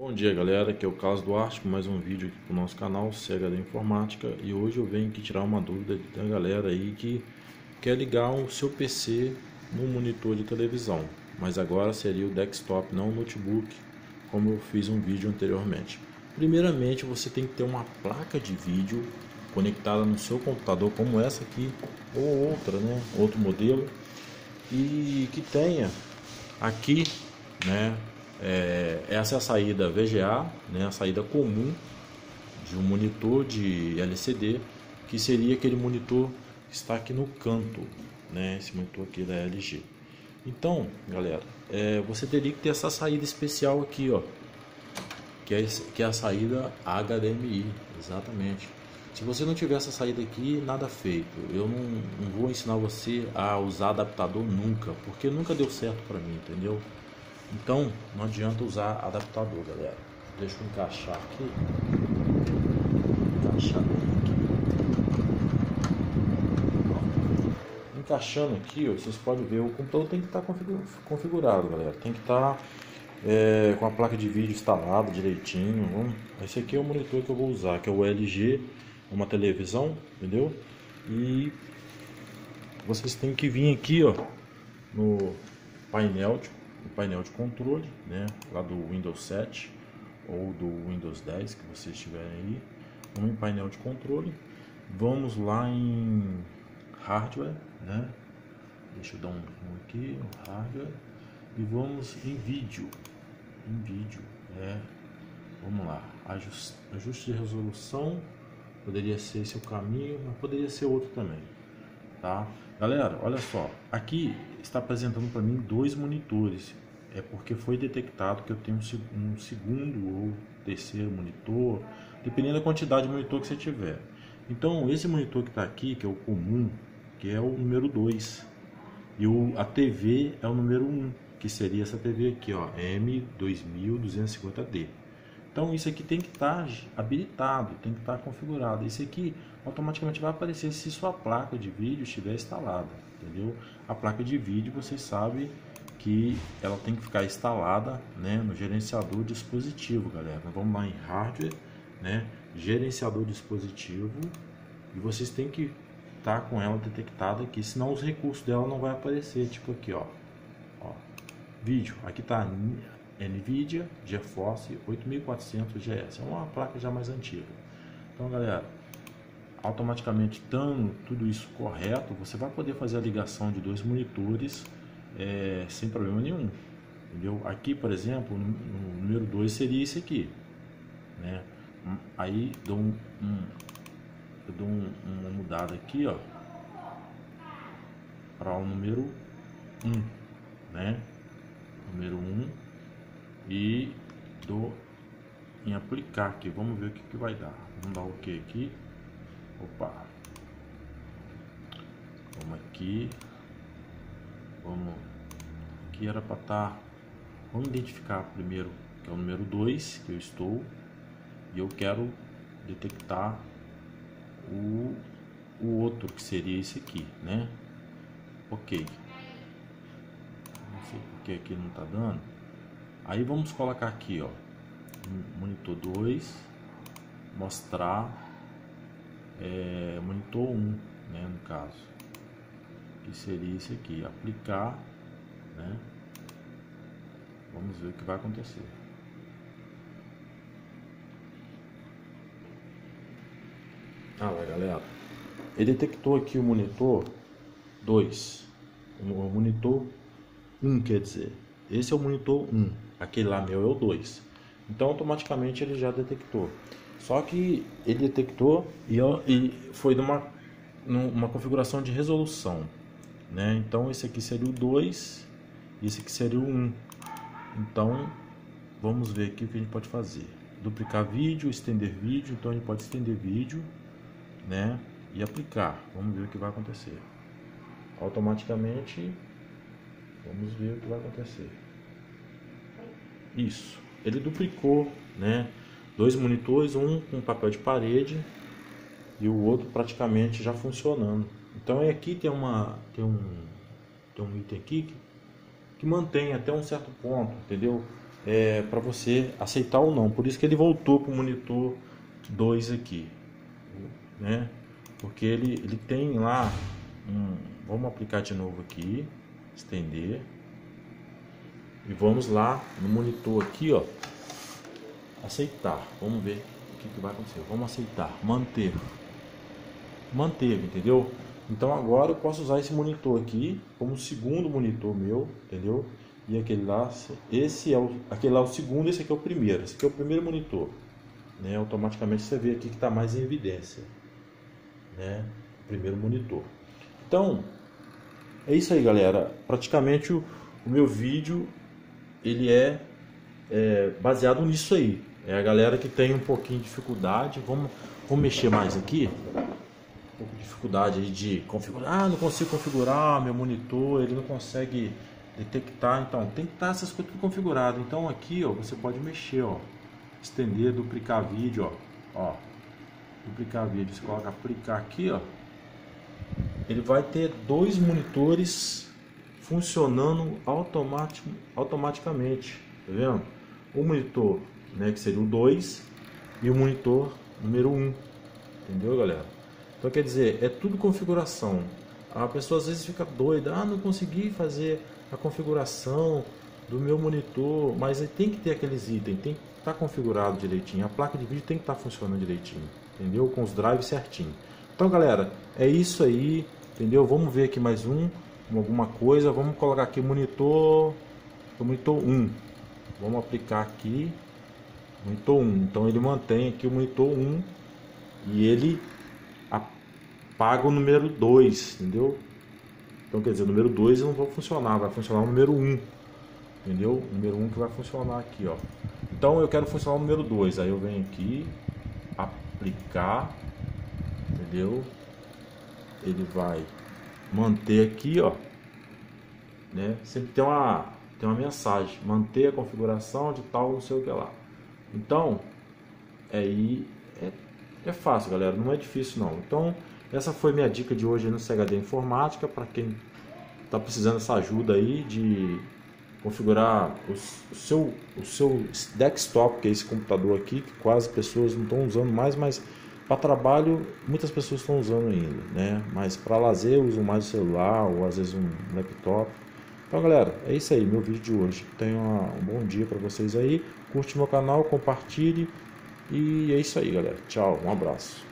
Bom dia galera, aqui é o Carlos Duarte com mais um vídeo aqui pro nosso canal CHD Informática. E hoje eu venho aqui tirar uma dúvida da galera aí que quer ligar o seu PC no monitor de televisão, mas agora seria o desktop, não o notebook, como eu fiz um vídeo anteriormente. Primeiramente você tem que ter uma placa de vídeo conectada no seu computador como essa aqui ou outra, né, outro modelo. E que tenha aqui, né, é, essa é a saída VGA, né, a saída comum de um monitor de LCD, que seria aquele monitor que está aqui no canto, né, esse monitor aqui da LG. Então, galera, é, você teria que ter essa saída especial aqui, ó, que é, que é a saída HDMI, exatamente. Se você não tiver essa saída aqui, nada feito. Eu não, não vou ensinar você a usar adaptador nunca, porque nunca deu certo para mim, entendeu? Então, não adianta usar adaptador, galera. Deixa eu encaixar aqui. Encaixar aqui. Encaixando aqui, ó, vocês podem ver, o computador tem que estar tá configurado, galera. Tem que estar tá, é, com a placa de vídeo instalada direitinho. Vamos. Esse aqui é o monitor que eu vou usar, que é o LG, uma televisão, entendeu? E vocês têm que vir aqui, ó, no painel de o painel de controle, né, lá do Windows 7 ou do Windows 10 que vocês tiverem aí, vamos em painel de controle, vamos lá em hardware, né, deixa eu dar um, aqui, hardware, e vamos em vídeo, em vídeo, é, vamos lá, ajuste, ajuste de resolução, poderia ser esse o caminho, mas poderia ser outro também, tá? Galera, olha só, aqui está apresentando para mim dois monitores. É porque foi detectado que eu tenho um segundo ou terceiro monitor, dependendo da quantidade de monitor que você tiver. Então, esse monitor que está aqui, que é o comum, que é o número 2, e o, a TV é o número 1, um, que seria essa TV aqui, ó, M2250D. Então isso aqui tem que estar tá habilitado, tem que estar tá configurado. Isso aqui automaticamente vai aparecer se sua placa de vídeo estiver instalada, entendeu? A placa de vídeo, vocês sabem que ela tem que ficar instalada, né, no gerenciador dispositivo, galera. Vamos lá em hardware, né, gerenciador dispositivo, e vocês têm que estar tá com ela detectada aqui, senão os recursos dela não vai aparecer, tipo aqui, ó. ó vídeo, aqui tá NVIDIA GeForce 8400 GS. É uma placa já mais antiga. Então, galera, automaticamente estando tudo isso correto, você vai poder fazer a ligação de dois monitores é, sem problema nenhum. Entendeu? Aqui, por exemplo, no, número 2 seria esse aqui. Né? Aí dou um, um eu dou um, uma mudada aqui, ó, para o número 1, um, né? Número 1 um, e dou em aplicar aqui. Vamos ver o que, que vai dar. Vamos dar o OK aqui. Opa. Vamos aqui. Vamos. Aqui era para estar. Tá, vamos identificar primeiro que é o número 2 que eu estou. E eu quero detectar o, o outro que seria esse aqui, né? Ok. Não sei porque aqui não está dando. Aí vamos colocar aqui, ó, monitor 2, mostrar é, monitor 1, né, no caso, que seria esse aqui, aplicar, né, vamos ver o que vai acontecer. Ah lá, galera, ele detectou aqui o monitor 2, o monitor 1, quer dizer, esse é o monitor 1 aquele lá meu é o 2. Então automaticamente ele já detectou. Só que ele detectou e, e foi numa, numa configuração de resolução. Né? Então esse aqui seria o 2 e esse aqui seria o 1. Um. Então vamos ver aqui o que a gente pode fazer. Duplicar vídeo, estender vídeo, então ele pode estender vídeo né? e aplicar. Vamos ver o que vai acontecer. Automaticamente, vamos ver o que vai acontecer. Isso. Ele duplicou, né? Dois monitores, um com papel de parede e o outro praticamente já funcionando. Então aqui tem uma tem um tem um item aqui que, que mantém até um certo ponto, entendeu? é, para você aceitar ou não. Por isso que ele voltou para o monitor 2 aqui, né? Porque ele, ele tem lá um, vamos aplicar de novo aqui, estender e vamos lá no monitor aqui, ó, aceitar. Vamos ver o que, que vai acontecer. Vamos aceitar, manter, manteve, entendeu? Então agora eu posso usar esse monitor aqui como segundo monitor meu, entendeu? E aquele lá, esse é o, aquele lá é o segundo, esse aqui é o primeiro. Esse aqui é o primeiro monitor, né? Automaticamente você vê aqui que está mais em evidência, né? O primeiro monitor. Então é isso aí, galera. Praticamente o, o meu vídeo ele é, é baseado nisso aí. É a galera que tem um pouquinho de dificuldade. Vamos, vamos mexer mais aqui pouco de dificuldade de configurar. Ah, não consigo configurar meu monitor, ele não consegue detectar. Então, tem que estar essas coisas configuradas. Então, aqui, ó, você pode mexer, ó, estender, duplicar vídeo, ó, ó, duplicar vídeo. Você coloca aplicar aqui, ó, ele vai ter dois monitores funcionando automatic, automaticamente, tá vendo? O monitor, né, que seria o 2 e o monitor número 1, um, entendeu, galera? Então quer dizer, é tudo configuração. A pessoa às vezes fica doida, ah, não consegui fazer a configuração do meu monitor, mas tem que ter aqueles itens, tem que estar tá configurado direitinho, a placa de vídeo tem que estar tá funcionando direitinho, entendeu? Com os drives certinho. Então galera, é isso aí, entendeu? Vamos ver aqui mais um, alguma coisa, vamos colocar aqui monitor, monitor 1, vamos aplicar aqui, monitor 1, então ele mantém aqui o monitor 1 e ele apaga o número 2, entendeu? Então quer dizer, o número 2 não vai funcionar, vai funcionar o número 1. Um, entendeu? O número 1 um que vai funcionar aqui, ó. Então eu quero funcionar o número 2. Aí eu venho aqui, aplicar, entendeu? Ele vai manter aqui, ó. Né? Sempre tem uma, tem uma mensagem, manter a configuração de tal não sei o que lá. Então, aí é, é fácil, galera, não é difícil não. Então, essa foi minha dica de hoje no CHD Informática para quem está precisando dessa ajuda aí de configurar o, o, seu, o seu desktop, que é esse computador aqui, que quase pessoas não estão usando mais, mas para trabalho muitas pessoas estão usando ainda, né? Mas para lazer usam mais o celular ou às vezes um laptop. Então galera, é isso aí, meu vídeo de hoje. Tenha um bom dia para vocês aí. Curte meu canal, compartilhe e é isso aí galera. Tchau, um abraço.